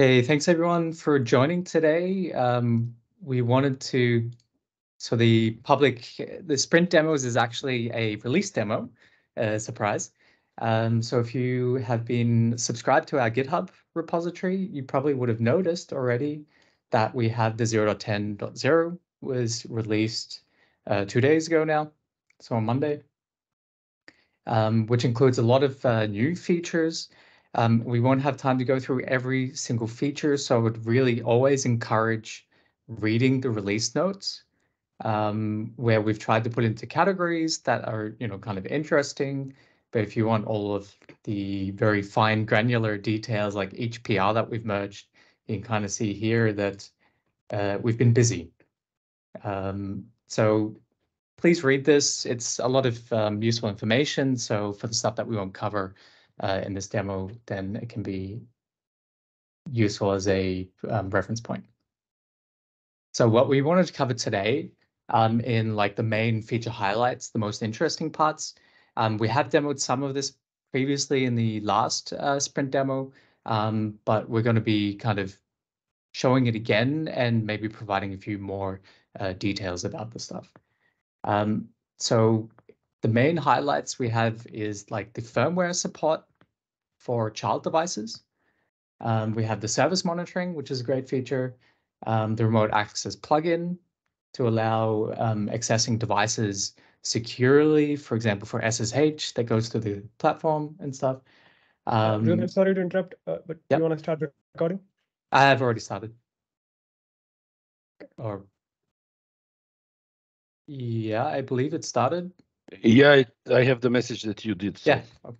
Okay, thanks everyone for joining today. Um, we wanted to, so the public, the sprint demos is actually a release demo, uh, surprise. Um, so if you have been subscribed to our GitHub repository, you probably would have noticed already that we have the 0.10.0 was released uh, two days ago now, so on Monday, um, which includes a lot of uh, new features. Um, we won't have time to go through every single feature, so I would really always encourage reading the release notes um, where we've tried to put into categories that are, you know, kind of interesting. But if you want all of the very fine granular details like each PR that we've merged, you can kind of see here that uh, we've been busy. Um, so please read this. It's a lot of um, useful information. So for the stuff that we won't cover uh, in this demo, then it can be useful as a um, reference point. So what we wanted to cover today um, in like the main feature highlights, the most interesting parts, um, we have demoed some of this previously in the last uh, sprint demo, um, but we're going to be kind of showing it again and maybe providing a few more uh, details about the stuff. Um, so the main highlights we have is like the firmware support for child devices. Um, we have the service monitoring, which is a great feature. Um, the remote access plugin to allow um, accessing devices securely, for example, for SSH that goes to the platform and stuff. Uh, um, sorry to interrupt, uh, but yep. you want to start recording? I have already started. Or yeah, I believe it started. Yeah, I, I have the message that you did. So. Yeah. Okay.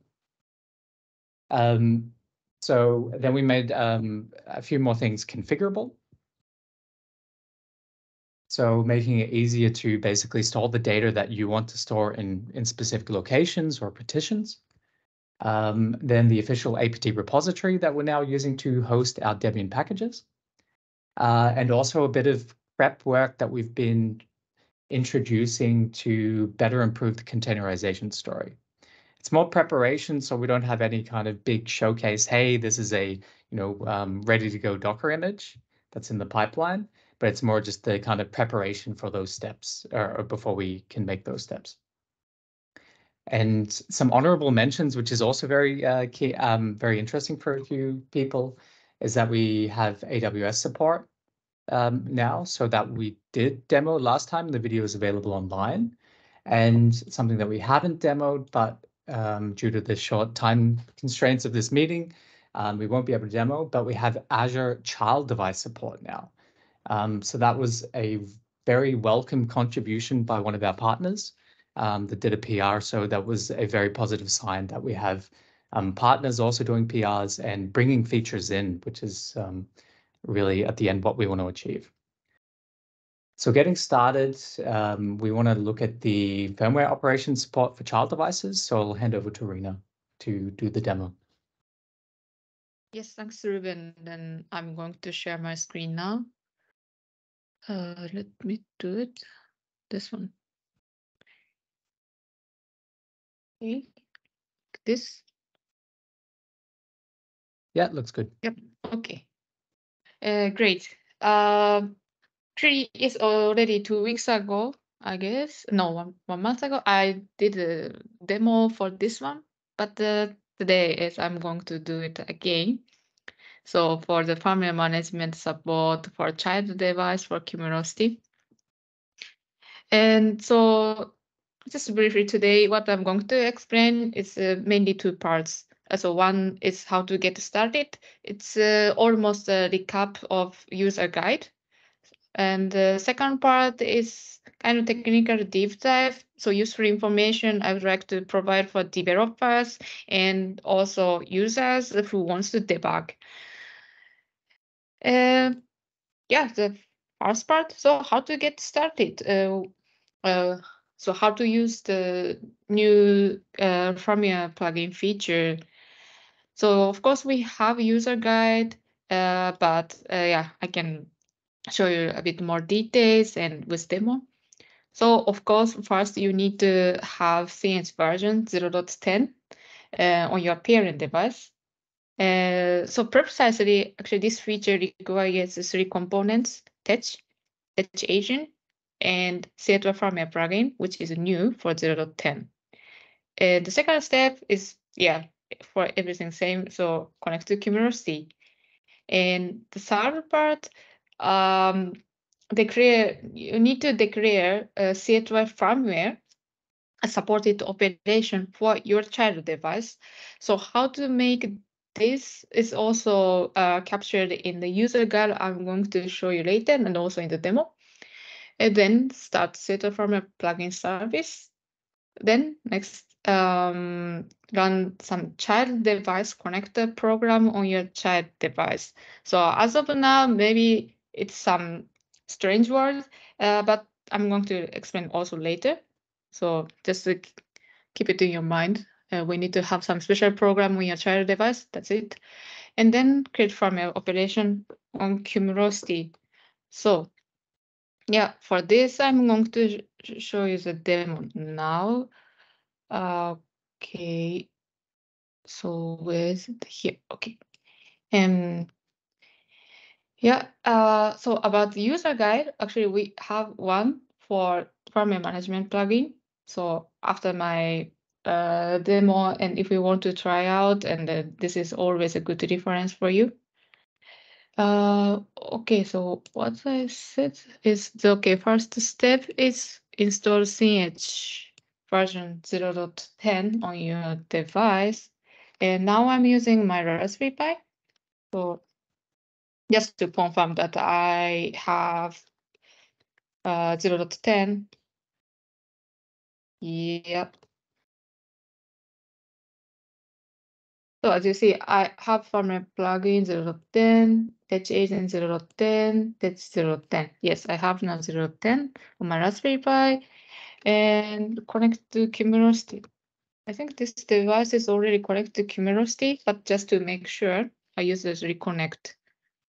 Um, so then we made um, a few more things configurable. So making it easier to basically store the data that you want to store in, in specific locations or partitions. Um, then the official APT repository that we're now using to host our Debian packages. Uh, and also a bit of prep work that we've been introducing to better improve the containerization story. It's more preparation, so we don't have any kind of big showcase, hey, this is a you know um, ready to go Docker image that's in the pipeline but it's more just the kind of preparation for those steps or, or before we can make those steps. And some honorable mentions, which is also very uh, key, um, very interesting for a few people, is that we have AWS support um, now. So that we did demo last time. The video is available online. And something that we haven't demoed, but um, due to the short time constraints of this meeting, um, we won't be able to demo, but we have Azure child device support now. Um, so that was a very welcome contribution by one of our partners um, that did a PR. So that was a very positive sign that we have um, partners also doing PRs and bringing features in, which is um, really at the end what we want to achieve. So getting started, um, we want to look at the firmware operation support for child devices. So I'll hand over to Rena to do the demo. Yes, thanks, Ruben. Then I'm going to share my screen now. Uh, let me do it. This one. Okay. This. Yeah, looks good. Yep. Okay. Uh, great. Uh, three is already two weeks ago, I guess. No, one, one month ago, I did a demo for this one, but uh, today is I'm going to do it again. So for the firmware management support for child device for Cumulocity. And so just briefly today, what I'm going to explain is uh, mainly two parts. Uh, so one is how to get started. It's uh, almost a recap of user guide. And the second part is kind of technical deep dive. So useful information I would like to provide for developers and also users who wants to debug. Uh, yeah, the first part. So how to get started? Uh, uh, so how to use the new uh, firmware plugin feature? So of course we have user guide, uh, but uh, yeah, I can show you a bit more details and with demo. So of course, first you need to have CNS version 0.10 uh, on your parent device. Uh, so precisely, actually, this feature requires three components: tedge, tedge agent, and CLI firmware plugin, which is new for 0.10. Uh, the second step is, yeah, for everything same, so connect to Cumulocity. And the third part, um, declare, you need to declare a CLI firmware a supported operation for your child device. So how to make this is also uh, captured in the user guide I'm going to show you later and also in the demo. And then start CLI firmware plugin service. Then next, um, run some child device connector program on your child device. So as of now, maybe it's some strange word, uh, but I'm going to explain also later. So just to keep it in your mind, uh, we need to have some special program on your child device. That's it. And then create firmware operation on Cumulocity. So yeah, for this, I'm going to show you the demo now. Okay. So where's it here? Okay. And yeah, uh, so about the user guide, actually we have one for firmware management plugin. So after my uh, demo, and if we want to try out, and uh, this is always a good reference for you. Uh, okay, so what I said is the okay. First step is install CH version 0.10 on your device, and now I'm using my Raspberry Pi. So just to confirm that I have uh, 0.10 Yep. So as you see, I have firmware plugin 0.10, tedge agent 0.10, tedge 0.10. Yes, I have now 0.10 on my Raspberry Pi and connect to Cumulocity. I think this device is already connected to Cumulocity, but just to make sure, I use this reconnect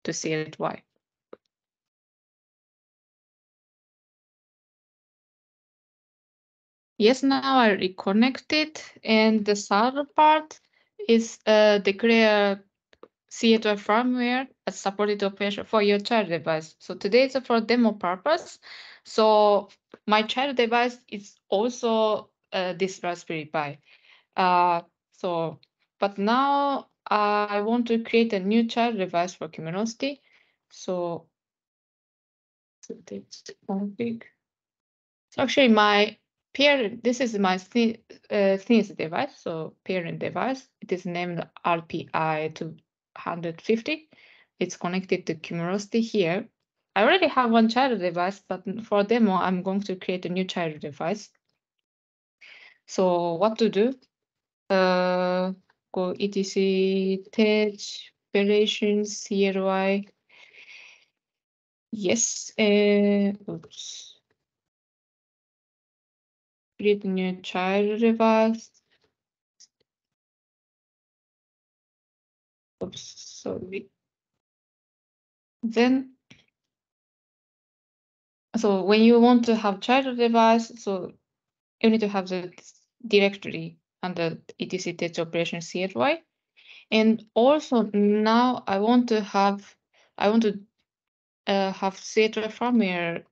to see it why. Yes, now I reconnected, and the third part is uh, declare CLI firmware as supported operation for your child device. So today is for demo purpose. So my child device is also uh, this Raspberry Pi. Uh, so, but now I want to create a new child device for Cumulocity. So, so config. So actually my parent, this is my th uh, device, so parent device. It is named RPI 250. It's connected to Cumulocity here. I already have one child device, but for demo, I'm going to create a new child device. So what to do? Uh, go etc tedge operations CLI. Yes. Uh, oops create new child device. Oops, sorry. Then, so when you want to have child device, so you need to have the directory under etc tedge operation CLI. And also now I want to have, I want to uh, have CLI firmware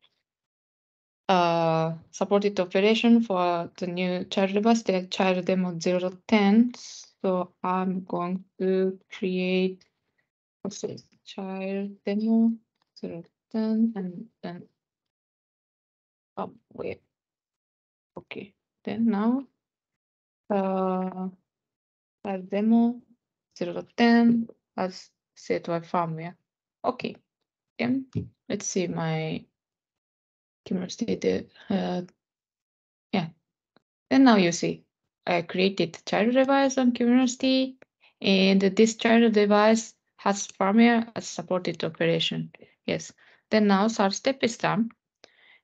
uh, supported operation for the new child device, the child demo 010. So I'm going to create this, child demo 010 and then oh wait. Okay, then now uh child demo 010 as set CLI firmware. Okay, let's see my Cumulocity, uh, yeah. And now you see, I created child device on Cumulocity, and this child device has firmware as supported operation. Yes. Then now third step is done.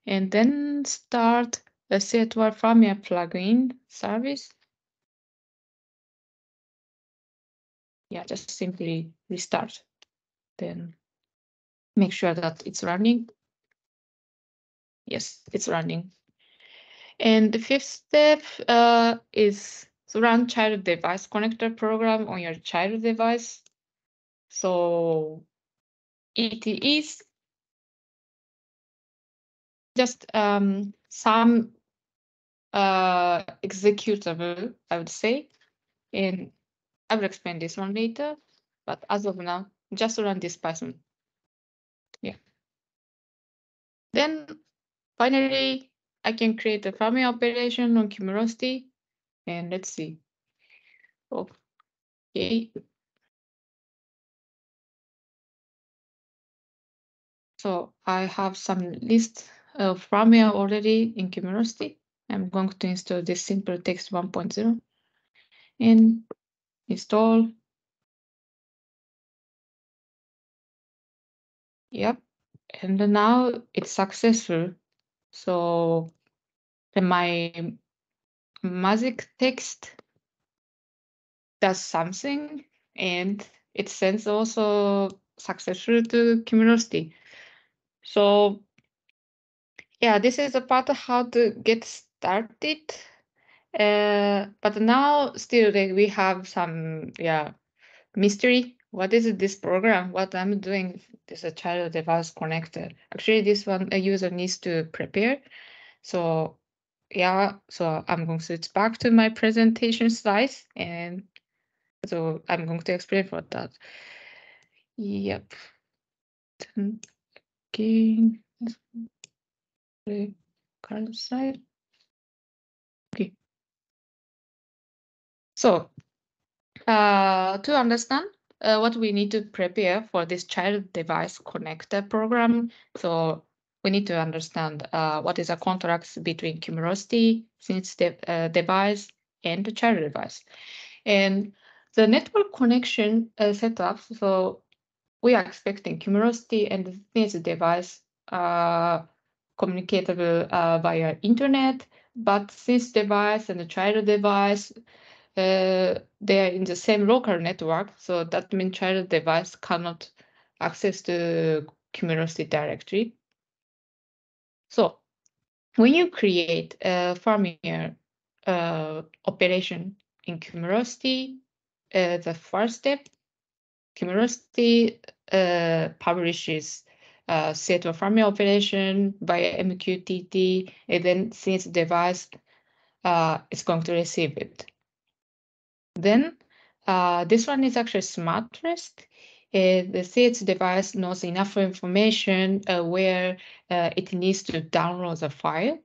And then start the CLI firmware plugin service. Yeah, just simply restart. Then make sure that it's running Yes, it's running. And the fifth step uh, is So run child device connector program on your child device. So it is just um, some uh, executable, I would say. And I will explain this one later, but as of now, just run this Python. Yeah. Then finally, I can create a family operation on Cumulocity. And let's see. Okay. So I have some list of firmware already in Cumulocity. I'm going to install this simple text 1.0 and install. Yep, and now it's successful. So my magic text does something and it sends also successful to Cumulocity. So yeah, this is about how to get started. Uh, but now still like, we have some yeah mystery. What is this program? What I'm doing? This is a child device connector. Actually, this one a user needs to prepare. So yeah, so I'm going to switch back to my presentation slides and so I'm going to explain for that. Yep. Again, current. Okay. So uh, to understand uh, what we need to prepare for this child device connector program, so we need to understand uh, what is a contract between Cumulocity, since the uh, device, and the child device. And the network connection uh, setup, so we are expecting Cumulocity and this device uh, communicatable via internet, but since device and the child device, they are in the same local network, so that means child device cannot access the Cumulocity directory. So when you create a firmware uh, operation in Cumulocity, uh, the first step, Cumulocity uh, publishes a set of firmware operation via MQTT, and then since device uh, is going to receive it. Then uh, this one is actually smart rest. Uh, the CH device knows enough information uh, where uh, it needs to download the file.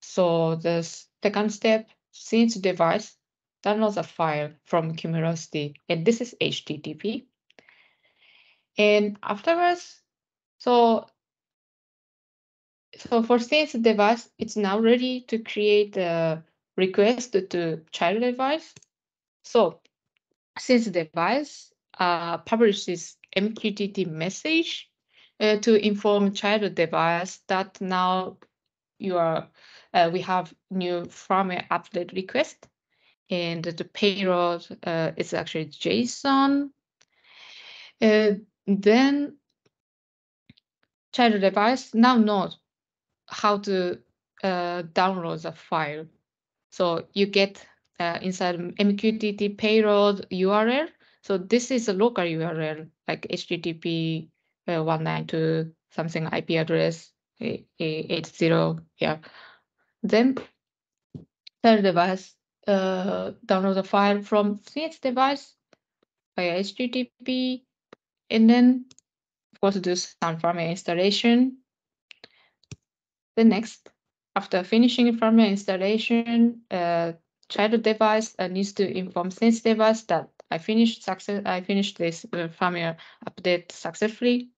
So the second step, since device downloads a file from Cumulocity, and this is HTTP. And afterwards, so so for since device, it's now ready to create a request to child device. So since device uh, publishes MQTT message uh, to inform child device that now you are uh, we have new firmware update request and the payload uh, is actually JSON. Uh, then child device now knows how to uh, download the file. So you get uh, inside MQTT payload URL. So this is a local URL like HTTP uh, 192 something IP address 80. Yeah. Then third device uh, download the file from CH device via HTTP, and then of course do some firmware installation. The next, after finishing firmware installation, uh, child device uh, needs to inform sense device that I finished success. I finished this uh, firmware update successfully.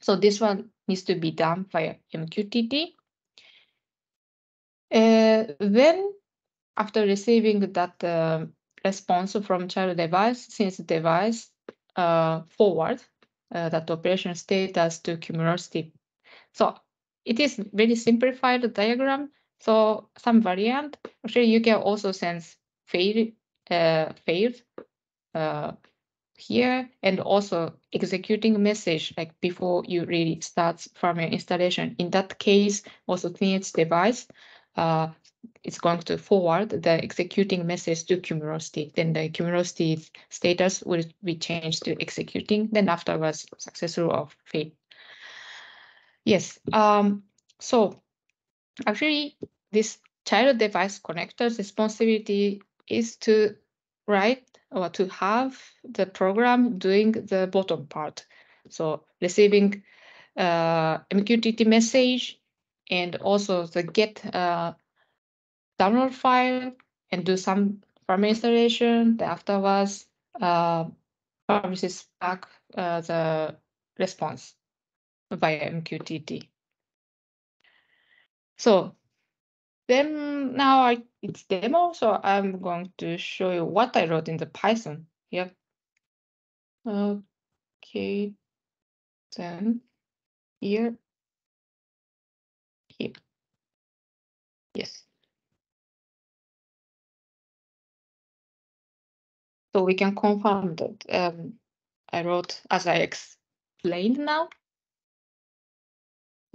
So this one needs to be done via MQTT. Uh, then, after receiving that uh, response from child device, since device uh, forward uh, that operation status to Cumulocity. So it is very simplified diagram. So some variant, actually you can also sense fail, uh, failed uh, here and also executing message like before you really start from your installation. In that case, also TNH device, uh, it's going to forward the executing message to Cumulocity. Then the Cumulocity status will be changed to executing. Then afterwards, successful or fail. Yes. Um, so actually, this child device connector's responsibility is to write or to have the program doing the bottom part. So receiving uh, MQTT message and also the get uh, download file and do some firmware installation. Afterwards, uh, services back uh, the response via MQTT. So then now I, it's demo, so I'm going to show you what I wrote in the Python. Yep. Okay, then here, here. Yes. So we can confirm that um, I wrote as I explained now.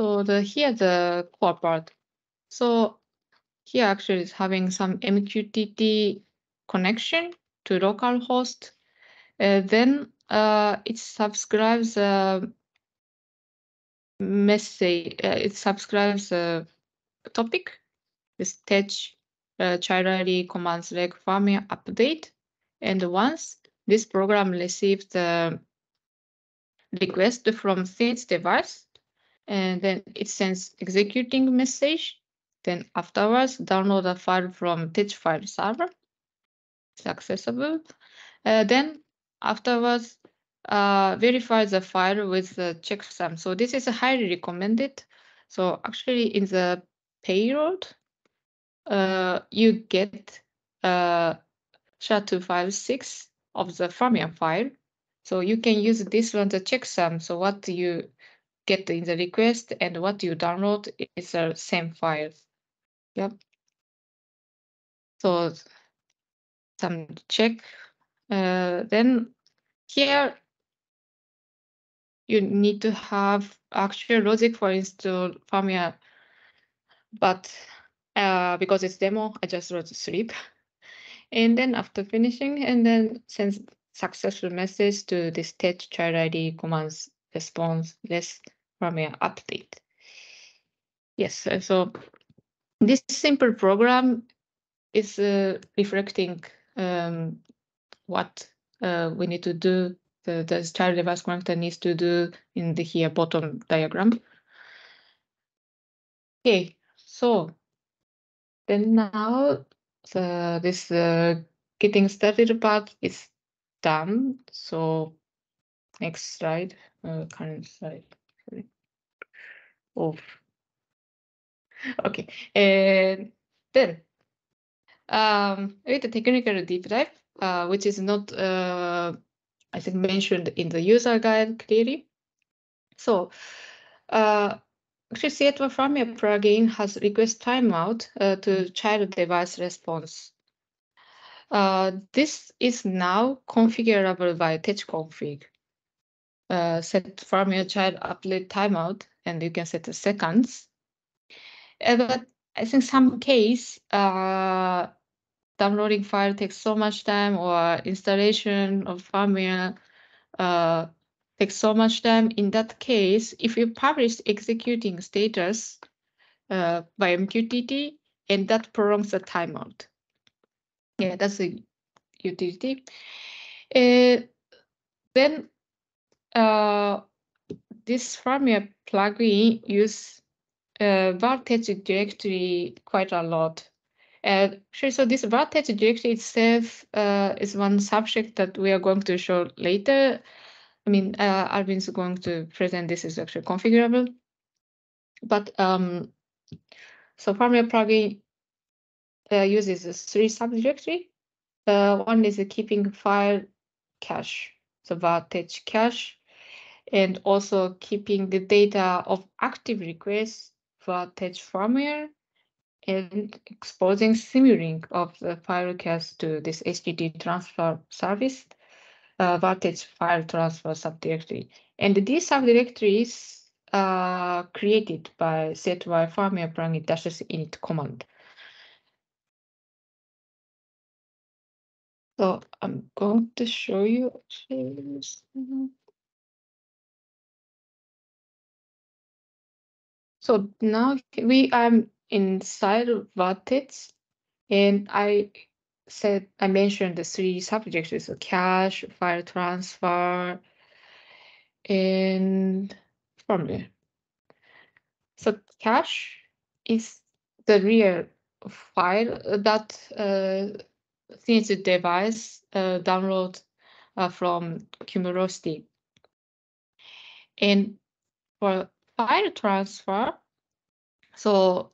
So the here the core part. So here actually is having some MQTT connection to localhost. Uh, then uh, it subscribes a message. Uh, it subscribes a topic. This touch uh, child commands like firmware update. And once this program receives the request from this device, and then it sends executing message. Then afterwards, download a file from tedge file server. It's accessible. Uh, then afterwards, uh, verify the file with the checksum. So this is highly recommended. So actually in the payload, uh, you get uh, SHA-256 of the firmware file. So you can use this one to checksum. So what do you get in the request and what you download is the same file. Yep. So some check. Uh, then here you need to have actual logic for install firmware, but uh, because it's demo, I just wrote sleep. And then after finishing, and then send successful message to this test child ID commands response list from firmware update. Yes, so this simple program is uh, reflecting um, what uh, we need to do, the, the child device connector needs to do in the here bottom diagram. Okay, so then now the this uh, getting started part is done. So next slide, uh, current. Sorry. Oh. Okay, and then um, with the technical deep dive, uh, which is not, uh, I think, mentioned in the user guide clearly. So, uh, actually, C8 firmware plugin has request timeout uh, to child device response. Uh, this is now configurable by tedge config. Uh, set firmware child update timeout, and you can set the seconds. Uh, but I think some case uh, downloading file takes so much time or installation of firmware uh, takes so much time. In that case, if you publish executing status uh, by MQTT, and that prolongs the timeout. Yeah, that's a utility. Uh, then uh, this firmware plugin use uh, var tedge directory quite a lot. Sure, so this voltage directory itself uh, is one subject that we are going to show later. I mean, uh, Alvin's going to present this is actually configurable. But um, so firmware plugin uh, uses three subdirectory. Uh, one is keeping file cache, so voltage cache, and also keeping the data of active requests for attached firmware and exposing simmering of the filecast to this HTTP transfer service, uh, file transfer subdirectory. And this subdirectory is uh, created by C8Y firmware planning dashes init command. So I'm going to show you. So now we are inside var tedge, and I said I mentioned the three subjects: so cache, file transfer, and firmware. So cache is the real file that uh, the device uh, download uh, from Cumulocity. And for file transfer, so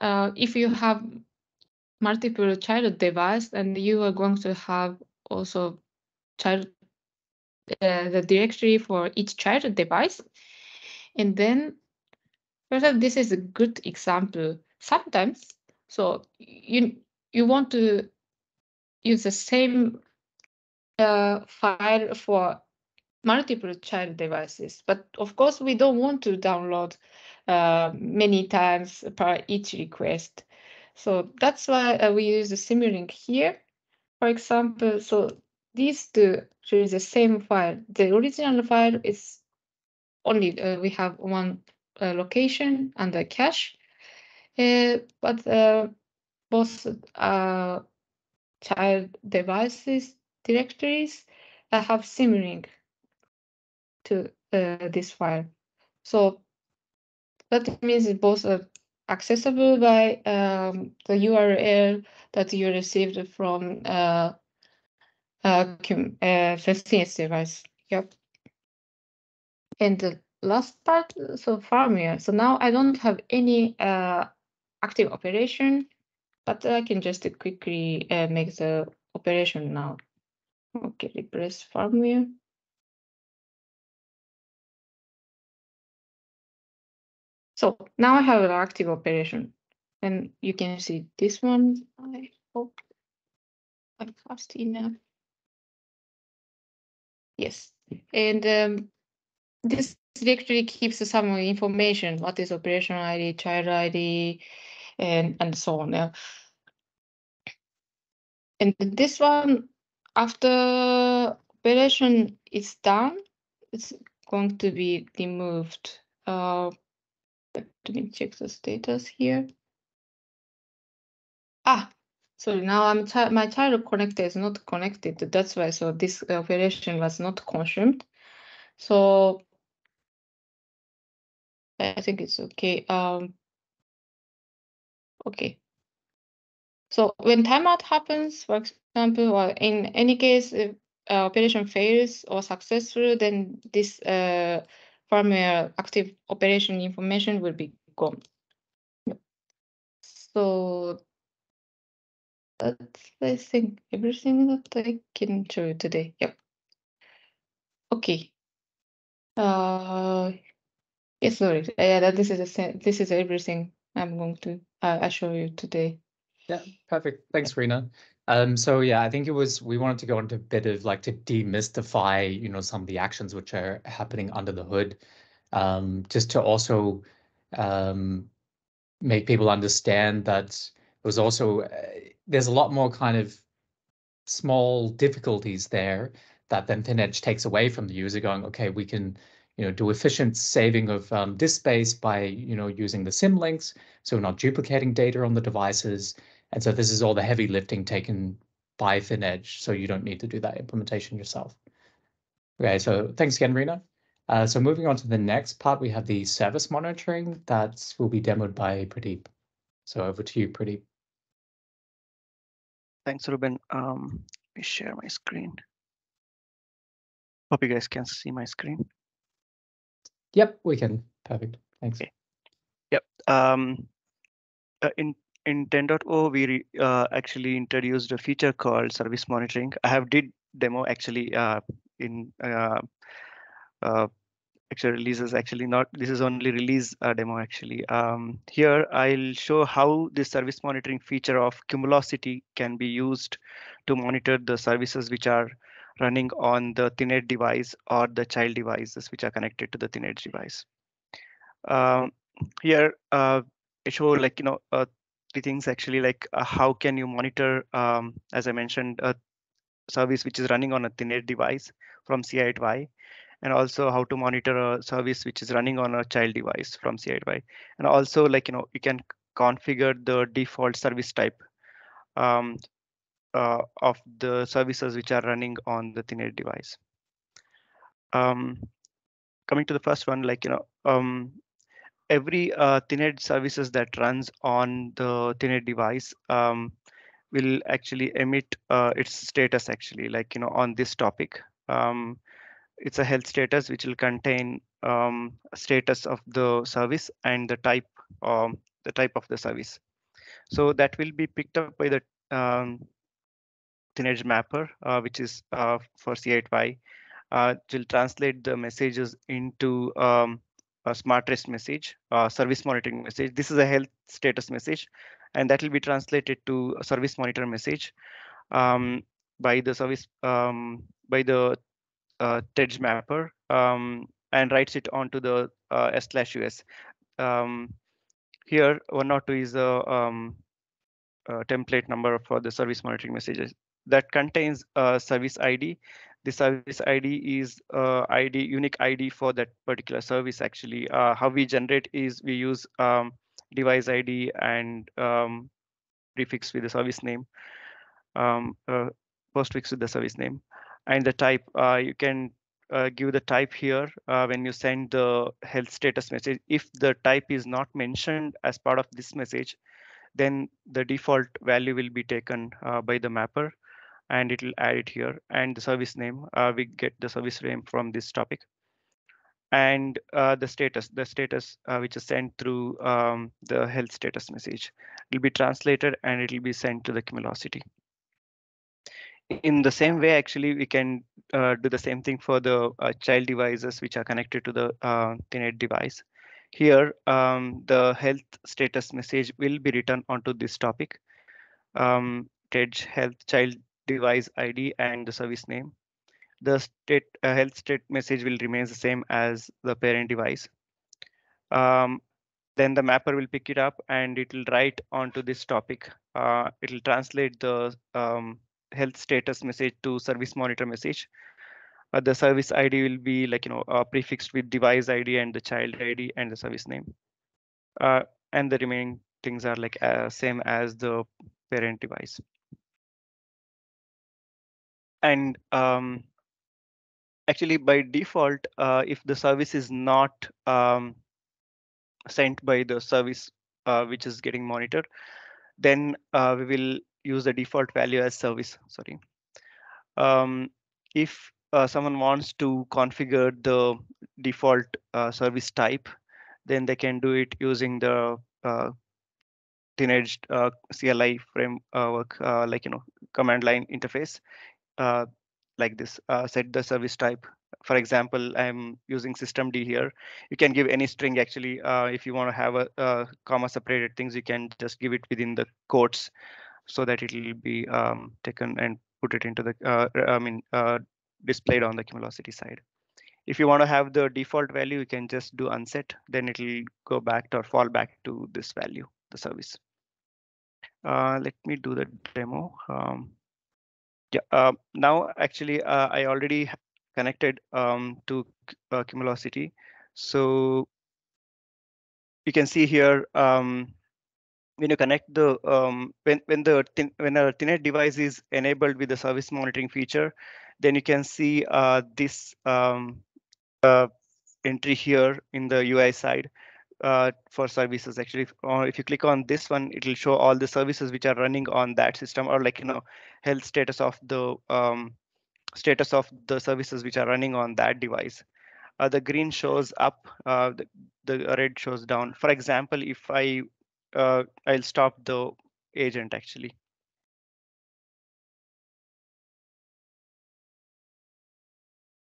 uh, if you have multiple child device and you are going to have also child uh, the directory for each child device. And then for this is a good example. Sometimes so you you want to use the same uh, file for multiple child devices. But of course, we don't want to download uh, many times per each request. So that's why uh, we use the symlink here. For example, so these two show the same file. The original file is only, uh, we have one uh, location under cache. Uh, but uh, both child devices directories have symlink to uh, this file. So that means it's both are accessible by um, the URL that you received from uh, uh, uh, device. Yep. And the last part, so firmware. So now I don't have any uh, active operation but I can just quickly uh, make the operation now. Okay, replace firmware. So now I have an active operation and you can see this one. I hope I'm fast enough. Yes, and um, this directory keeps some information. What is operation ID, child ID, and, and so on. And this one, after operation is done, it's going to be removed. Uh, let me check the status here. Ah, so now I'm my child connector is not connected. That's why. So this operation was not consumed. So I think it's okay. Um, Okay. So when timeout happens, for example, or in any case, if uh, operation fails or successful, then this uh, firmware active operation information will be gone. So that's, I think, everything that I can show you today. Yep. Okay. Uh, yes, sorry. Yeah, that this is a, this is everything I'm going to uh, show you today. Yeah, perfect. Thanks, Rena. Um, so yeah, I think it was we wanted to go into a bit of like to demystify, you know, some of the actions which are happening under the hood, um, just to also um, make people understand that it was also uh, there's a lot more kind of small difficulties there that then ThinEdge takes away from the user going, okay, we can you know, do efficient saving of um, disk space by, you know, using the sim links, so we're not duplicating data on the devices. And so this is all the heavy lifting taken by Thin Edge, so you don't need to do that implementation yourself. Okay, so thanks again, Rena. Uh, so moving on to the next part, we have the service monitoring that will be demoed by Pradeep. So over to you, Pradeep. Thanks, Ruben. Um, let me share my screen. Hope you guys can see my screen. Yep, we can. Perfect. Thanks. Okay. Yep. Um, uh, in in 10.0, we uh, actually introduced a feature called service monitoring. I have did demo actually uh, in uh, uh, actually releases actually not this is only release uh, demo actually. Um, here I'll show how this service monitoring feature of Cumulocity can be used to monitor the services which are running on the ThinEdge device or the child devices which are connected to the ThinEdge device. Um, here, uh, I show like, you know, uh, things actually like uh, how can you monitor, um, as I mentioned, a service which is running on a TNED device from C8Y, and also how to monitor a service which is running on a child device from C8Y, and also like you know you can configure the default service type um, uh, of the services which are running on the TNED device. Um, coming to the first one, like you know, um, every uh, TNED services that runs on the TNED device um, will actually emit uh, its status actually, like you know, on this topic. Um, it's a health status which will contain um, status of the service and the type, um, the type of the service. So that will be picked up by the um, TNED mapper, uh, which is uh, for C8Y. Uh, will translate the messages into um, a smart rest message, a service monitoring message. This is a health status message, and that will be translated to a service monitor message um, by the service um, by the uh, TEDS mapper um, and writes it onto the uh, S/US. Um, here, one or two is a, um, a template number for the service monitoring messages that contains a service ID the service ID is uh, ID unique ID for that particular service. Actually, uh, how we generate is we use um, device ID and um, prefix with the service name, um, uh, postfix with the service name, and the type. Uh, you can uh, give the type here uh, when you send the health status message. If the type is not mentioned as part of this message, then the default value will be taken by the mapper and it will add it here and the service name uh, we get the service name from this topic. And uh, the status the status uh, which is sent through um, the health status message. Will be translated and it will be sent to the cumulocity. In the same way actually we can uh, do the same thing for the uh, child devices which are connected to the uh, device. Here um, the health status message will be written onto this topic. Um, health child device ID and the service name. The state uh, health state message will remain the same as the parent device. Um, then the mapper will pick it up and it will write onto this topic. Uh, it will translate the um, health status message to service monitor message. Uh, the service ID will be like, you know, uh, prefixed with device ID and the child ID and the service name. Uh, and the remaining things are like uh, same as the parent device and um, actually by default, uh, if the service is not um, sent by the service uh, which is getting monitored, then uh, we will use the default value as service. Sorry. Um, if uh, someone wants to configure the default uh, service type, then they can do it using the uh, uh, CLI framework, like you know command line interface uh, like this, uh, set the service type. For example, I'm using systemd here. You can give any string actually. Uh, if you want to have a, a, comma separated things, you can just give it within the quotes so that it will be um, taken and put it into the, uh, I mean, uh, displayed on the Cumulocity side. If you want to have the default value, you can just do unset, then it will go back to or fall back to this value, the service. Uh, let me do the demo. Um, yeah, uh, now actually uh, I already connected um, to uh, Cumulocity. So you can see here um, when you connect the um, when when the when a TNED device is enabled with the service monitoring feature, then you can see uh, this um, entry here in the UI side uh, for services. Actually or if you click on this one it will show all the services which are running on that system or like you know health status of the um, status of the services which are running on that device. Uh, the green shows up uh, the, the red shows down. For example if i uh, i'll stop the agent actually.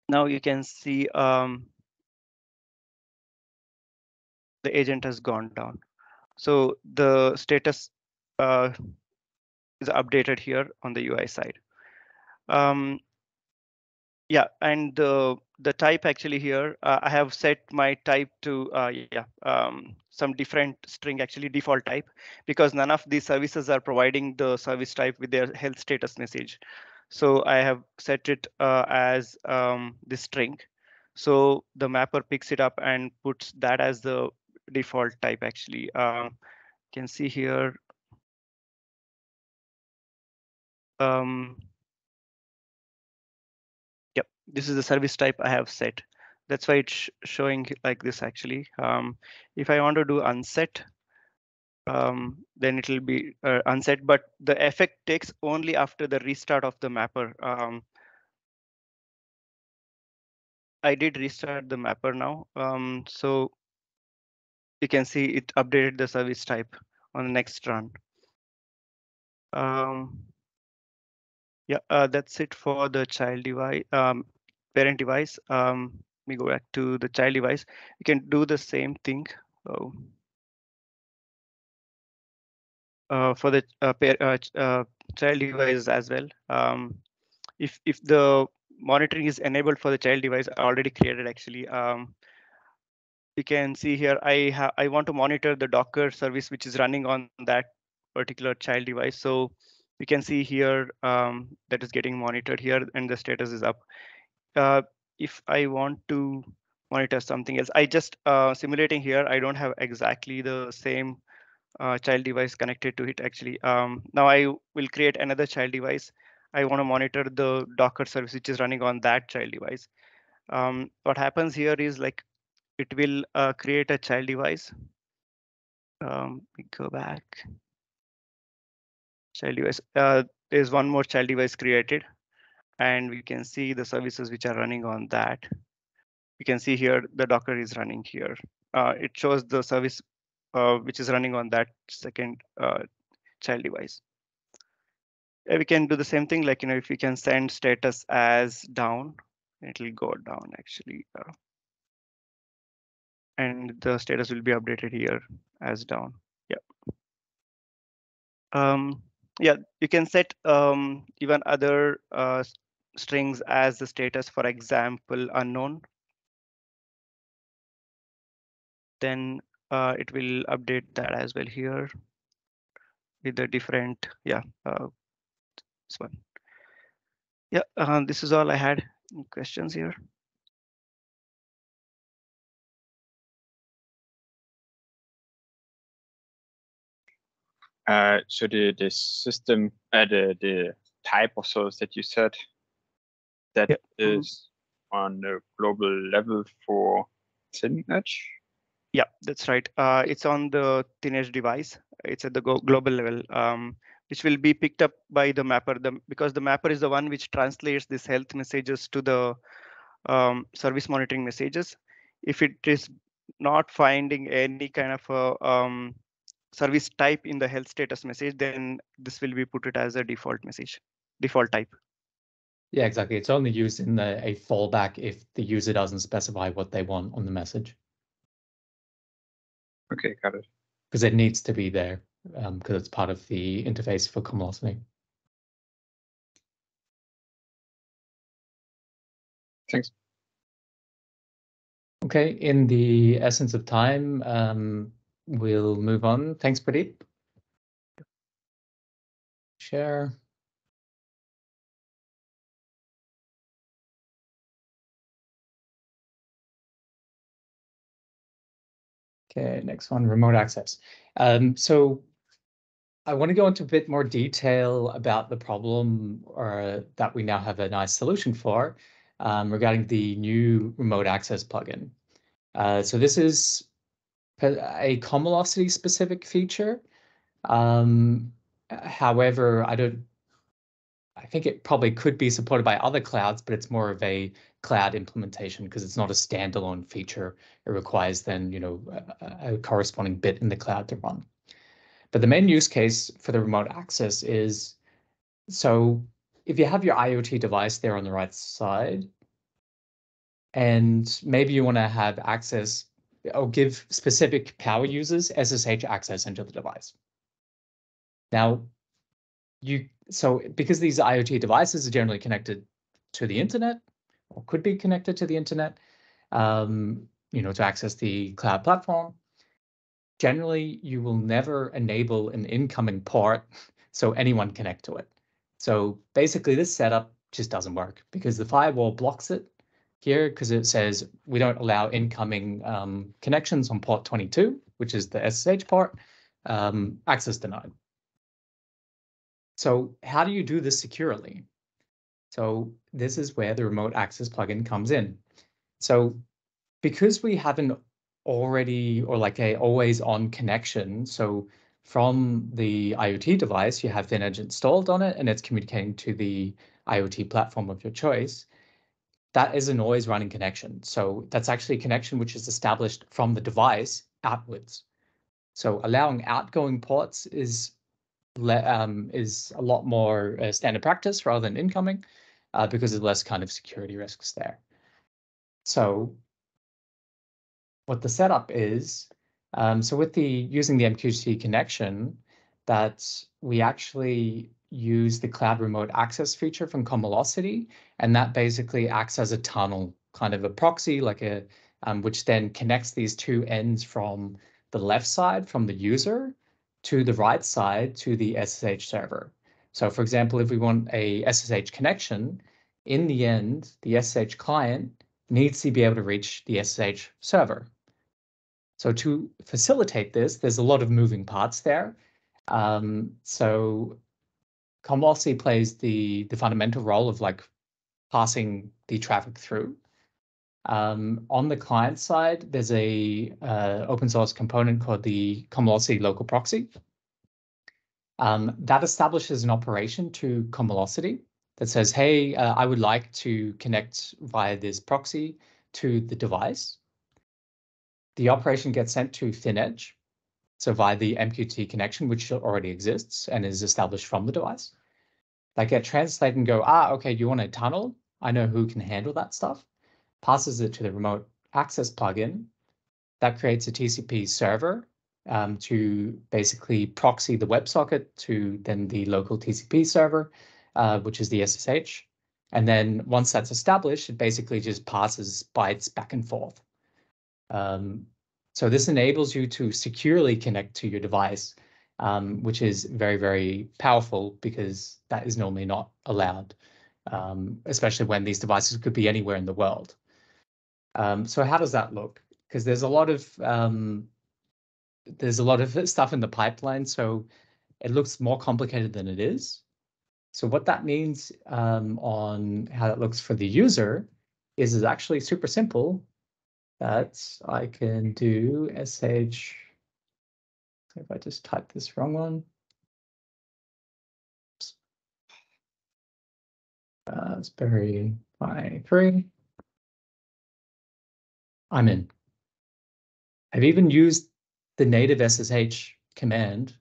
Now you can see um, the agent has gone down. So the status uh, is updated here on the UI side. Um, yeah, and the the type actually here, uh, I have set my type to uh, yeah um, some different string actually default type because none of these services are providing the service type with their health status message. So I have set it uh, as um, the string. So the mapper picks it up and puts that as the default type actually. Um, can see here. Um, yep, this is the service type I have set. That's why it's sh showing like this actually. Um, if I want to do unset, um, then it will be uh, unset, but the effect takes only after the restart of the mapper. Um, I did restart the mapper now, um, so you can see it updated the service type on the next run. Um, yeah, uh, that's it for the child device, um, parent device. Um, let me go back to the child device. You can do the same thing. Oh. Uh, for the uh, uh, uh, child device as well. Um, if if the monitoring is enabled for the child device I already created actually, um, you can see here I have I want to monitor the Docker service which is running on that particular child device. So you can see here um, that is getting monitored here and the status is up. Uh, if I want to monitor something else, I just uh, simulating here. I don't have exactly the same uh, child device connected to it actually. Um, now I will create another child device. I want to monitor the Docker service which is running on that child device. Um, what happens here is like it will uh, create a child device. Um, we go back. Child device. Uh, there's one more child device created, and we can see the services which are running on that. You can see here the Docker is running here. Uh, it shows the service uh, which is running on that second uh, child device. we can do the same thing, like you know, if we can send status as down, it will go down actually. And the status will be updated here as down. Yeah. Um, yeah, you can set um, even other uh, strings as the status, for example, unknown. Then uh, it will update that as well here with the different, yeah, uh, this one. Yeah, uh, this is all I had. Any questions here? Uh, so the the system, uh, the the type of source that you said, that yep. is on the global level for ThinEdge. Yeah, that's right. Uh, it's on the ThinEdge device. It's at the global level, um, which will be picked up by the mapper. The, because the mapper is the one which translates these health messages to the um, service monitoring messages. If it is not finding any kind of a um, service type in the health status message, then this will be put it as a default message, default type. Yeah, exactly. It's only used in the, a fallback if the user doesn't specify what they want on the message. Okay, got it. Because it needs to be there because um, it's part of the interface for Cumulocity. Thanks. Okay, in the essence of time, um, we'll move on. Thanks, Pradeep. Share. Okay, next one, remote access. Um, so I want to go into a bit more detail about the problem or that we now have a nice solution for um, regarding the new remote access plugin. Uh, so this is a Cumulocity specific feature. Um, however, I don't. I think it probably could be supported by other clouds, but it's more of a cloud implementation because it's not a standalone feature. It requires then, you know, a, a corresponding bit in the cloud to run. But the main use case for the remote access is so if you have your IoT device there on the right side, and maybe you want to have access or give specific power users SSH access into the device. Now, you so because these IoT devices are generally connected to the internet or could be connected to the internet, um, you know, to access the cloud platform. Generally, you will never enable an incoming port so anyone connect to it. So basically this setup just doesn't work because the firewall blocks it here because it says we don't allow incoming um, connections on port 22, which is the SSH port, um, access denied. So how do you do this securely? So this is where the remote access plugin comes in. So because we have an already or like a always on connection, so from the IoT device, you have ThinEdge installed on it and it's communicating to the IoT platform of your choice. That is an always running connection. So that's actually a connection which is established from the device outwards. So allowing outgoing ports is um, is a lot more uh, standard practice rather than incoming uh, because of less kind of security risks there. So what the setup is, um, so with the using the MQTT connection, that we actually use the cloud remote access feature from Cumulocity, and that basically acts as a tunnel, kind of a proxy, like a um, which then connects these two ends from the left side from the user to the right side to the SSH server. So for example, if we want a SSH connection, in the end, the SSH client needs to be able to reach the SSH server. So to facilitate this, there's a lot of moving parts there. Um, so Cumulocity plays the, the fundamental role of like passing the traffic through. Um, on the client side, there's a uh, open source component called the Cumulocity local proxy. Um, that establishes an operation to Cumulocity that says, hey, uh, I would like to connect via this proxy to the device. The operation gets sent to ThinEdge, so via the MQTT connection, which already exists and is established from the device. They get translated and go, ah, okay, you want a tunnel? I know who can handle that stuff. Passes it to the remote access plugin. That creates a TCP server um, to basically proxy the WebSocket to then the local TCP server, uh, which is the SSH. And then once that's established, it basically just passes bytes back and forth. Um, so this enables you to securely connect to your device, um, which is very, very powerful because that is normally not allowed, um, especially when these devices could be anywhere in the world. Um, so how does that look? Because there's a lot of um, there's a lot of stuff in the pipeline, so it looks more complicated than it is. So what that means um, on how it looks for the user is is actually super simple that I can do sh. If I just type this wrong one. Uh, Raspberry Pi 3. I'm in. I've even used the native SSH command,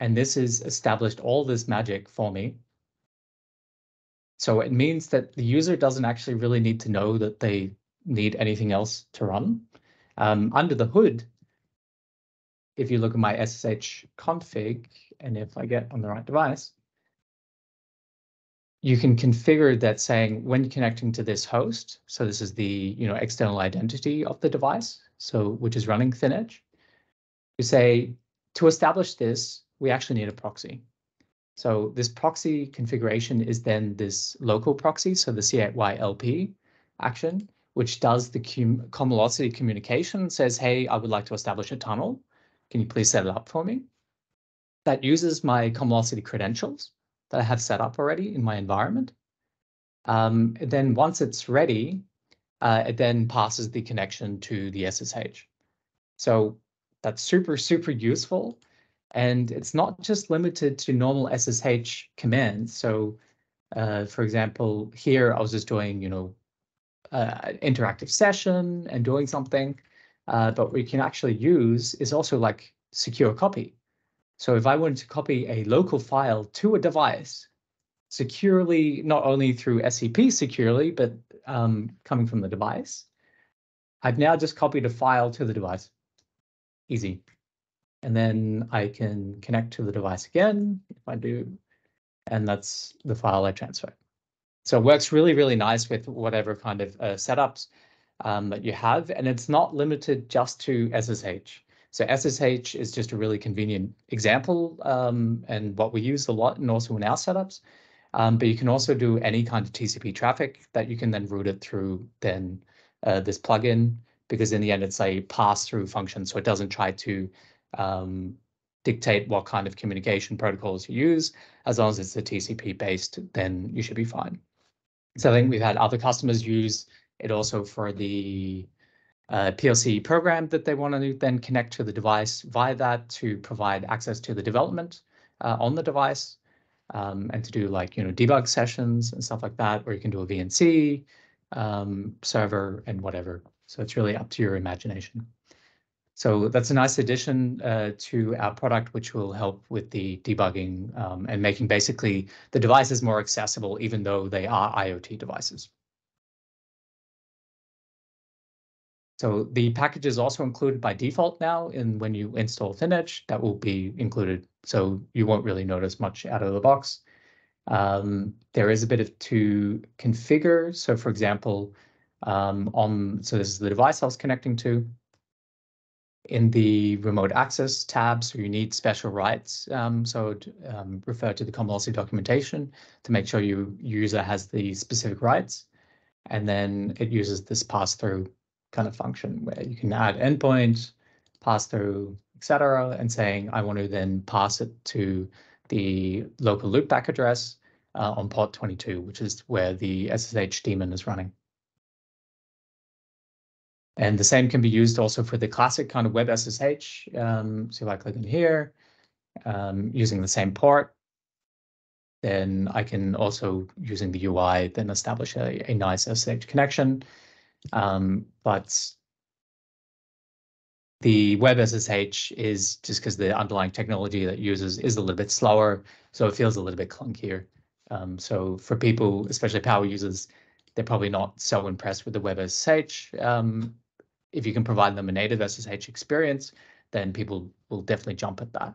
and this has established all this magic for me. So it means that the user doesn't actually really need to know that they need anything else to run. Um, under the hood, if you look at my SSH config, and if I get on the right device, you can configure that saying when connecting to this host, so this is the you know external identity of the device, so which is running ThinEdge, you say to establish this, we actually need a proxy. So this proxy configuration is then this local proxy, so the c8ylp action, which does the cum communication, says, hey, I would like to establish a tunnel. Can you please set it up for me? That uses my Cumulocity credentials that I have set up already in my environment. Um, then once it's ready, uh, it then passes the connection to the SSH. So that's super, super useful. And it's not just limited to normal SSH commands. So uh, for example, here I was just doing, you know, interactive session and doing something. Uh, but we can actually use is also like secure copy. So if I wanted to copy a local file to a device securely, not only through SCP securely, but um, coming from the device, I've now just copied a file to the device. Easy. And then I can connect to the device again if I do, and that's the file I transfer. So it works really, really nice with whatever kind of uh, setups um, that you have. And it's not limited just to SSH. So SSH is just a really convenient example um, and what we use a lot and also in our setups. Um, but you can also do any kind of TCP traffic that you can then route it through then uh, this plugin, because in the end it's a pass-through function, so it doesn't try to um, dictate what kind of communication protocols you use. As long as it's a TCP based, then you should be fine. So I think we've had other customers use it also for the uh, PLC program that they want to then connect to the device via that to provide access to the development uh, on the device um, and to do like, you know, debug sessions and stuff like that, or you can do a VNC um, server and whatever. So it's really up to your imagination. So that's a nice addition uh, to our product, which will help with the debugging um, and making basically the devices more accessible, even though they are IoT devices. So the package is also included by default now in when you install ThinEdge, that will be included. So you won't really notice much out of the box. Um, there is a bit of to configure. So for example, um, on so this is the device I was connecting to. In the remote access tab, so you need special rights. Um, so um, refer to the common documentation to make sure your user has the specific rights. And then it uses this pass-through kind of function where you can add endpoint, pass through, etc., and saying I want to then pass it to the local loopback address uh, on port 22, which is where the SSH daemon is running. And the same can be used also for the classic kind of web SSH. Um, so if I click in here, um, using the same port, then I can also, using the UI, then establish a, a nice SSH connection. Um, but the web SSH is just because the underlying technology that uses is a little bit slower, so it feels a little bit clunkier. Um, so for people, especially power users, they're probably not so impressed with the web SSH. Um, if you can provide them a native SSH experience, then people will definitely jump at that.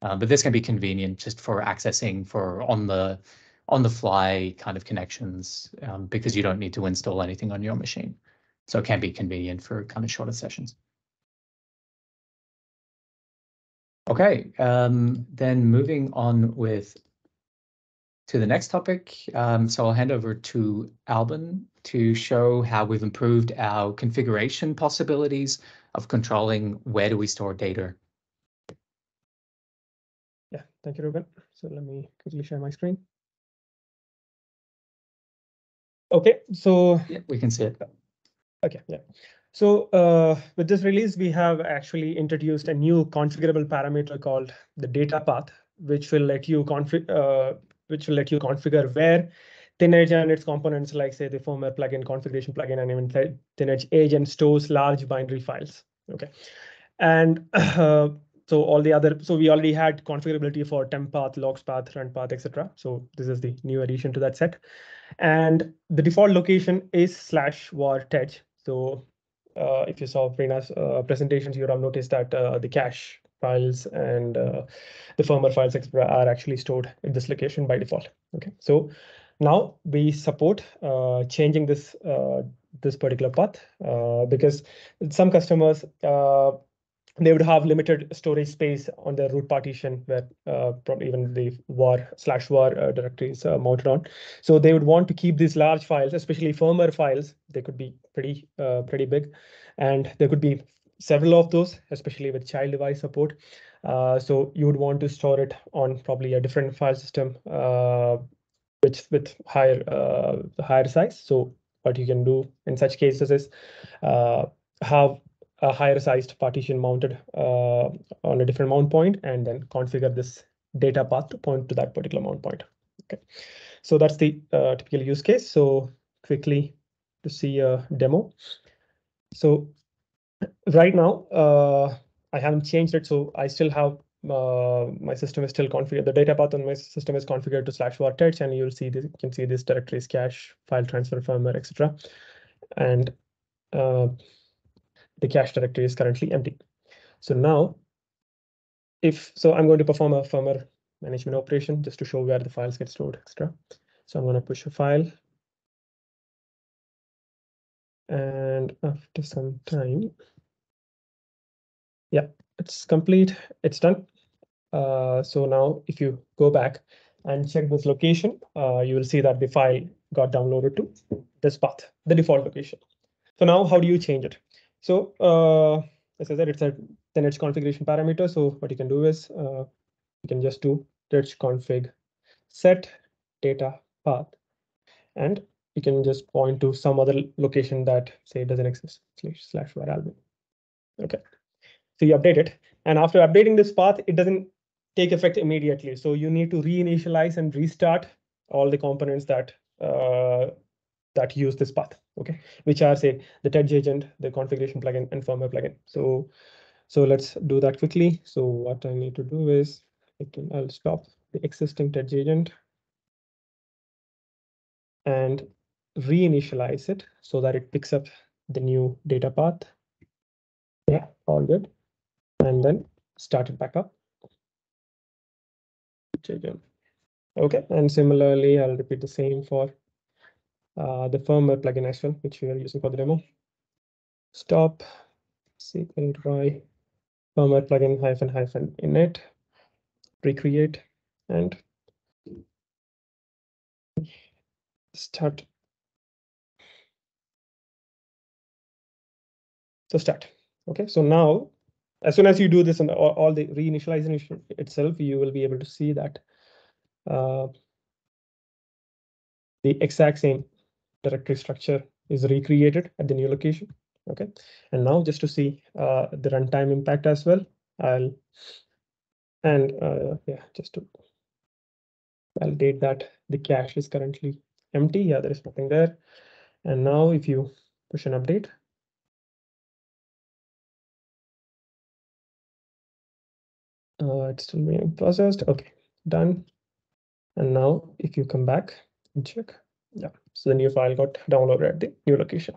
Uh, but this can be convenient just for accessing for on the on the fly kind of connections um, because you don't need to install anything on your machine. So it can be convenient for kind of shorter sessions. Okay, um, then moving on with to the next topic. Um, so I'll hand over to Albin to show how we've improved our configuration possibilities of controlling where do we store data. Yeah, thank you, Ruben. So let me quickly share my screen. Okay, so yeah, we can see it. Okay, yeah. So uh, with this release, we have actually introduced a new configurable parameter called the data path, which will let you config, uh, which will let you configure where ThinEdge and its components, like say the firmware plugin, configuration plugin, and even ThinEdge agent stores large binary files. Okay, and uh, so all the other, so we already had configurability for temp path, logs path, run path, etc. So this is the new addition to that set. And the default location is slash var tedge. So uh, if you saw Prerna's uh, presentations, you would have noticed that uh, the cache files and uh, the firmware files are actually stored at this location by default. Okay, so now we support uh, changing this uh, this particular path because some customers they would have limited storage space on their root partition where uh, probably even the var slash var uh, directory is uh, mounted on. So they would want to keep these large files, especially firmware files. They could be pretty uh, pretty big, and there could be several of those, especially with child device support. Uh, so you would want to store it on probably a different file system, uh, which with higher higher size. So what you can do in such cases is have a higher sized partition mounted uh, on a different mount point and then configure this data path to point to that particular mount point. Okay, so that's the uh, typical use case. So quickly to see a demo. So right now, uh, I haven't changed it. So I still have uh, my system is still configured. The data path on my system is configured to slash var tedge, and you'll see this. You can see this directories cache, file transfer firmware, etc. And uh, the cache directory is currently empty. So now, if so, I'm going to perform a firmware management operation just to show where the files get stored, etc. So I'm going to push a file. And after some time, yeah, it's complete. It's done. Uh, so now if you go back and check this location, uh, you will see that the file got downloaded to this path, the default location. So now how do you change it? So uh, as I said, it's a tedge configuration parameter. So what you can do is uh, you can just do tedge config set data path and you can just point to some other location that say doesn't exist slash slash var Okay, so you update it, and after updating this path, it doesn't take effect immediately. So you need to reinitialize and restart all the components that uh, that use this path. Okay, which are say the tedge agent, the configuration plugin, and firmware plugin. So so let's do that quickly. So what I need to do is I can I'll stop the existing tedge agent and reinitialize it so that it picks up the new data path. Yeah, all good. And then start it back up. Okay, and similarly, I'll repeat the same for uh, the firmware plugin as well, which we are using for the demo. Stop SQL try firmware plugin hyphen hyphen init, recreate, and start So start. Okay, so now as soon as you do this and all, all the reinitialization itself, you will be able to see that uh, the exact same directory structure is recreated at the new location. Okay, and now just to see uh, the runtime impact as well, I'll and uh, yeah, just to validate that the cache is currently empty. Yeah, there is nothing there. And now if you push an update, Uh, it's still being processed. Okay, done. And now if you come back and check, yeah, so the new file got downloaded at the new location.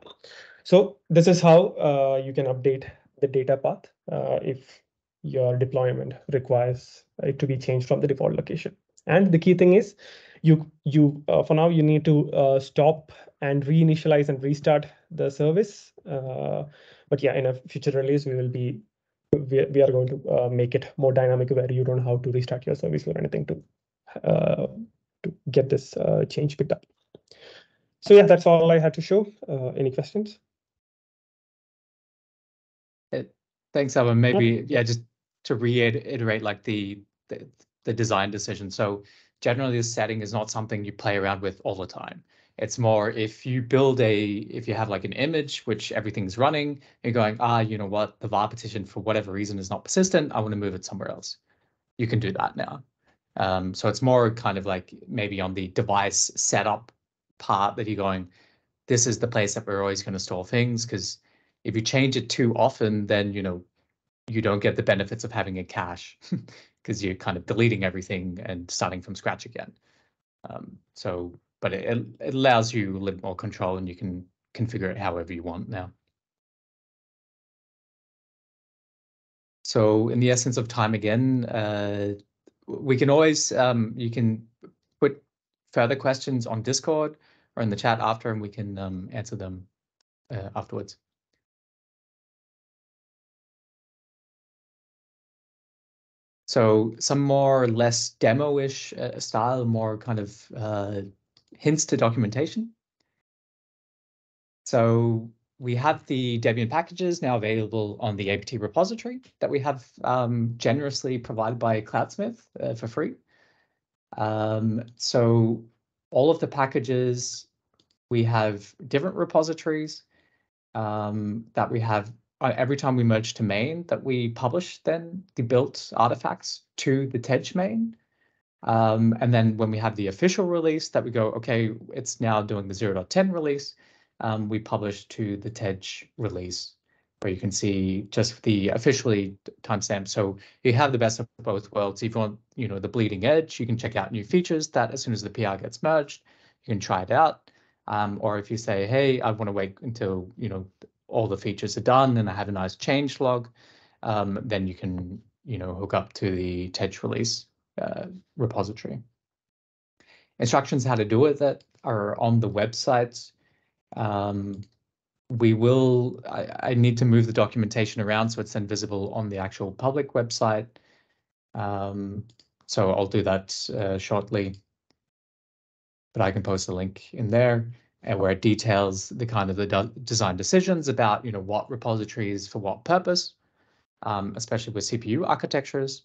So this is how uh, you can update the data path uh, if your deployment requires it to be changed from the default location. And the key thing is you you uh, for now you need to uh, stop and reinitialize and restart the service. Uh, but yeah, in a future release, we will be we, we are going to uh, make it more dynamic where you don't have to restart your service or anything to uh, to get this uh, change picked up. So yeah, that's all I had to show. Uh, any questions? Uh, thanks, Evan. Maybe yeah, just to reiterate like the, the the design decision. So generally, the setting is not something you play around with all the time. It's more if you build a, if you have like an image which everything's running, you're going, ah, you know what, the var partition for whatever reason is not persistent. I want to move it somewhere else. You can do that now. Um, so it's more kind of like maybe on the device setup part that you're going, this is the place that we're always going to store things. Because if you change it too often, then you know you don't get the benefits of having a cache because you're kind of deleting everything and starting from scratch again. Um, so but it, it allows you a little bit more control and you can configure it however you want now. So in the essence of time again, uh, we can always, um, you can put further questions on Discord or in the chat after and we can um, answer them uh, afterwards. So some more less demo-ish uh, style, more kind of uh, hints to documentation. So we have the Debian packages now available on the APT repository that we have um, generously provided by Cloudsmith uh, for free. Um, so all of the packages, we have different repositories um, that we have uh, every time we merge to main that we publish then the built artifacts to the Tedge main. Um, and then when we have the official release that we go, okay, it's now doing the 0.10 release, um, we publish to the TEDGE release where you can see just the officially timestamp. So you have the best of both worlds. If you want, you know, the bleeding edge, you can check out new features that as soon as the PR gets merged, you can try it out. Um, or if you say, hey, I want to wait until, you know, all the features are done and I have a nice change log, um, then you can, you know, hook up to the TEDGE release uh, repository. Instructions how to do it that are on the website. Um, we will, I, I need to move the documentation around so it's then visible on the actual public website. Um, so I'll do that uh, shortly. But I can post a link in there and where it details the kind of the de design decisions about, you know, what repositories for what purpose, um, especially with CPU architectures,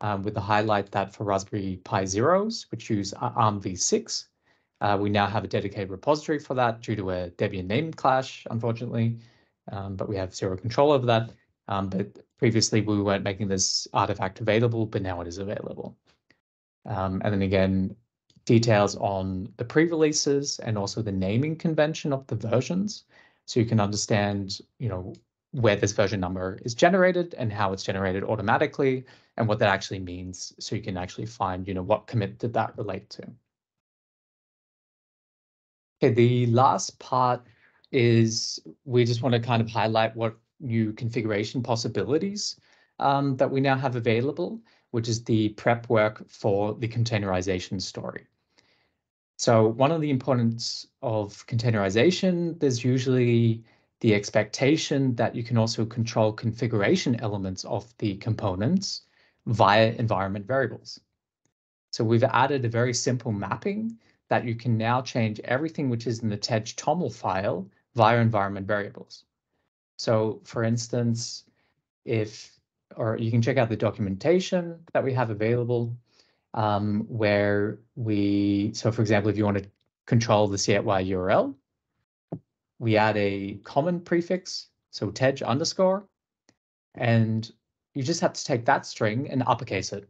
um, with the highlight that for Raspberry Pi Zeros, which use ARM v6, uh, we now have a dedicated repository for that due to a Debian name clash, unfortunately, um, but we have zero control over that. Um, but previously we weren't making this artifact available, but now it is available. Um, and then again, details on the pre-releases and also the naming convention of the versions. So you can understand, you know, where this version number is generated and how it's generated automatically and what that actually means. So you can actually find, you know, what commit did that relate to. Okay, the last part is we just want to kind of highlight what new configuration possibilities um, that we now have available, which is the prep work for the containerization story. So one of the importance of containerization, there's usually the expectation that you can also control configuration elements of the components via environment variables. So we've added a very simple mapping that you can now change everything which is in the tedge toml file via environment variables. So for instance, if, or you can check out the documentation that we have available um, where we, so for example, if you want to control the C8Y URL, we add a common prefix, so tedge underscore, and you just have to take that string and uppercase it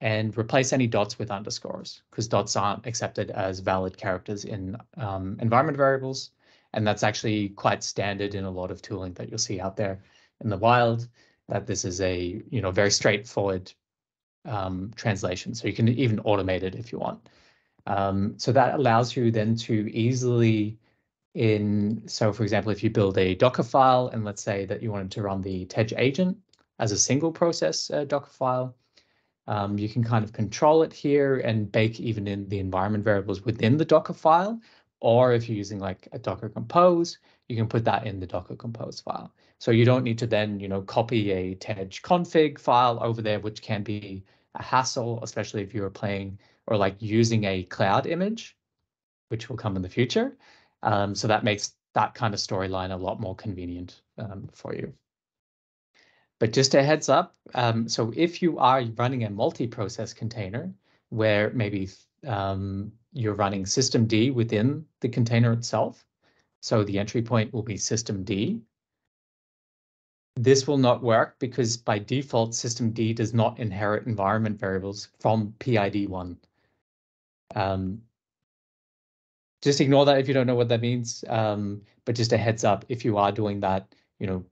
and replace any dots with underscores because dots aren't accepted as valid characters in um, environment variables. And that's actually quite standard in a lot of tooling that you'll see out there in the wild, that this is a, you know, very straightforward um, translation. So you can even automate it if you want. Um, so that allows you then to easily in, so for example, if you build a Docker file and let's say that you wanted to run the tedge agent as a single process uh, Docker file, um, you can kind of control it here and bake even in the environment variables within the Docker file. Or if you're using like a Docker Compose, you can put that in the Docker Compose file. So you don't need to then, you know, copy a tedge config file over there, which can be a hassle, especially if you're playing or like using a cloud image, which will come in the future. Um, so that makes that kind of storyline a lot more convenient um, for you. But just a heads up, um, so if you are running a multi-process container where maybe um, you're running systemd within the container itself, so the entry point will be systemd. this will not work because by default, systemd does not inherit environment variables from PID1. Um, just ignore that if you don't know what that means. Um, but just a heads up, if you are doing that, you know,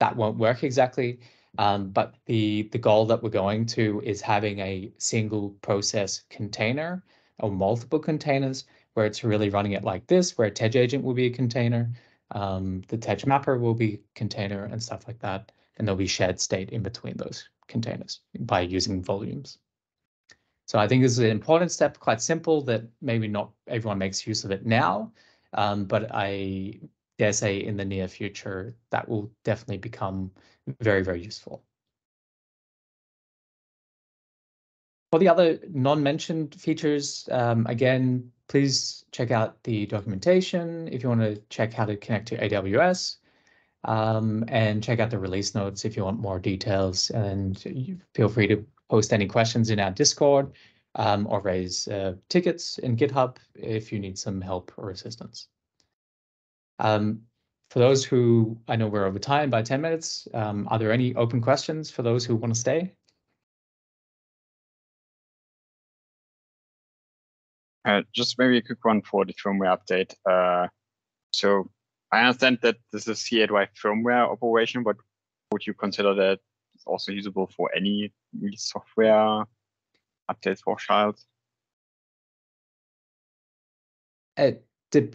that won't work exactly. Um, but the, the goal that we're going to is having a single process container or multiple containers where it's really running it like this, where a tedge agent will be a container, um, the tedge mapper will be container and stuff like that. And there'll be shared state in between those containers by using volumes. So I think this is an important step, quite simple, that maybe not everyone makes use of it now, um, but I dare say in the near future, that will definitely become very, very useful. For the other non-mentioned features, um, again, please check out the documentation if you want to check how to connect to AWS. Um, and check out the release notes if you want more details. And feel free to post any questions in our Discord um, or raise uh, tickets in GitHub if you need some help or assistance. Um, for those who I know we're over time by 10 minutes, um, are there any open questions for those who want to stay? Uh, just maybe a quick one for the firmware update. Uh, so I understand that this is C8Y firmware operation, but would you consider that also usable for any software updates for child? Uh,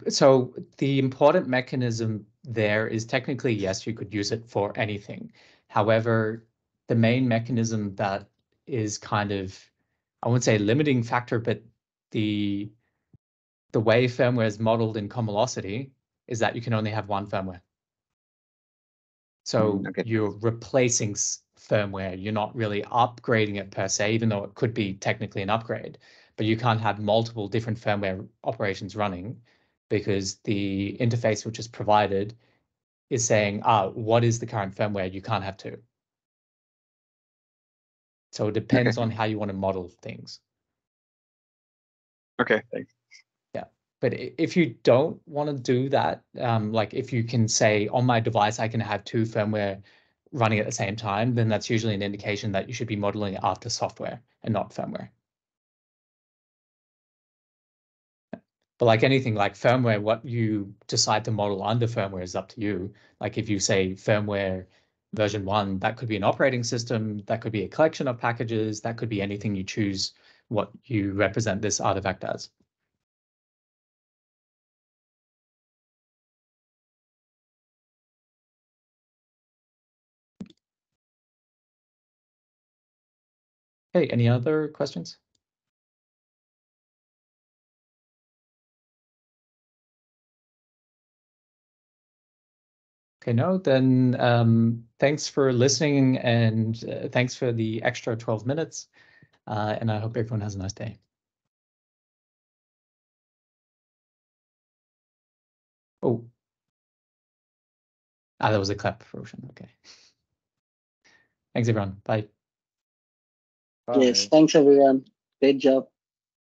so the important mechanism there is technically, yes, you could use it for anything. However, the main mechanism that is kind of, I wouldn't say limiting factor, but the the way firmware is modeled in Cumulocity is that you can only have one firmware. So Mm, okay. you're replacing firmware. You're not really upgrading it per se, even though it could be technically an upgrade. But you can't have multiple different firmware operations running because the interface which is provided is saying, ah, what is the current firmware? You can't have two. So it depends on how you want to model things. Okay, thanks. But if you don't want to do that, um, like if you can say on my device, I can have two firmware running at the same time, then that's usually an indication that you should be modeling after software and not firmware. But like anything like firmware, what you decide to model under firmware is up to you. Like if you say firmware version one, that could be an operating system, that could be a collection of packages, that could be anything you choose what you represent this artifact as. Okay, any other questions? Okay, no, then um, thanks for listening and uh, thanks for the extra 12 minutes. Uh, and I hope everyone has a nice day. Oh. Ah, that was a clap for Ocean. Okay. Thanks, everyone. Bye. Yes, thanks everyone. Great job.